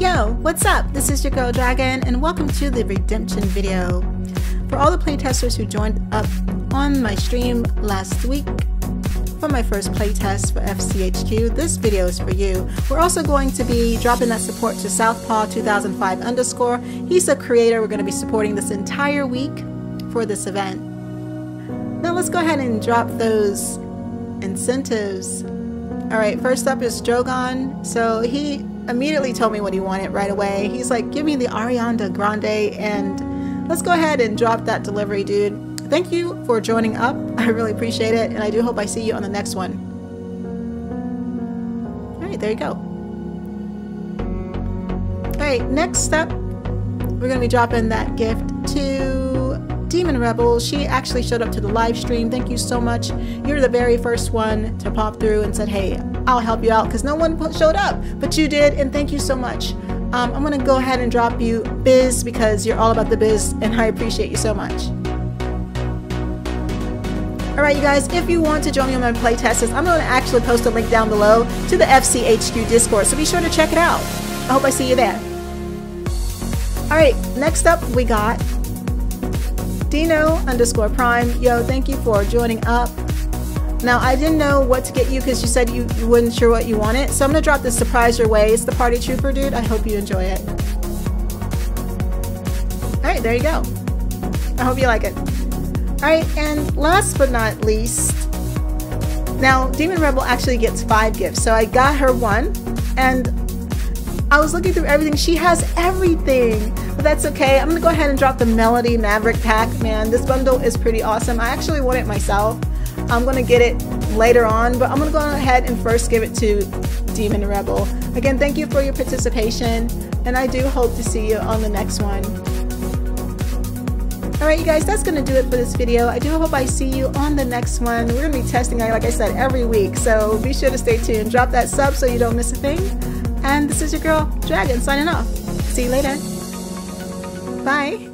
Yo, what's up? This is your girl Dragon and welcome to the redemption video. For all the playtesters who joined up on my stream last week for my first playtest for FCHQ, this video is for you. We're also going to be dropping that support to Southpaw 2005 underscore. He's the creator. We're going to be supporting this entire week for this event. Now let's go ahead and drop those incentives. All right, first up is Drogon. So he immediately told me what he wanted right away. He's like, give me the Ariana Grande and let's go ahead and drop that delivery, dude. Thank you for joining up. I really appreciate it. And I do hope I see you on the next one. All right, there you go. All right, next up, we're going to be dropping that gift to Demon Rebel. She actually showed up to the live stream. Thank you so much. You're the very first one to pop through and said, hey, I'll help you out because no one showed up, but you did, and thank you so much. Um, I'm going to go ahead and drop you biz because you're all about the biz, and I appreciate you so much. Alright you guys, if you want to join me on my playtests, I'm going to actually post a link down below to the FCHQ Discord, so be sure to check it out. I hope I see you there. Alright, next up we got Dino underscore prime. Yo, thank you for joining up. Now, I didn't know what to get you because you said you, you weren't sure what you wanted. So I'm going to drop this surprise your way. It's the Party Trooper, dude. I hope you enjoy it. All right, there you go. I hope you like it. All right, and last but not least, now Demon Rebel actually gets five gifts. So I got her one, and I was looking through everything. She has everything but that's okay. I'm gonna go ahead and drop the Melody Maverick pack. Man, this bundle is pretty awesome. I actually want it myself. I'm gonna get it later on, but I'm gonna go ahead and first give it to Demon Rebel. Again, thank you for your participation, and I do hope to see you on the next one. Alright you guys, that's going to do it for this video. I do hope I see you on the next one. We're going to be testing, like I said, every week. So be sure to stay tuned. Drop that sub so you don't miss a thing. And this is your girl, Dragon, signing off. See you later. Bye.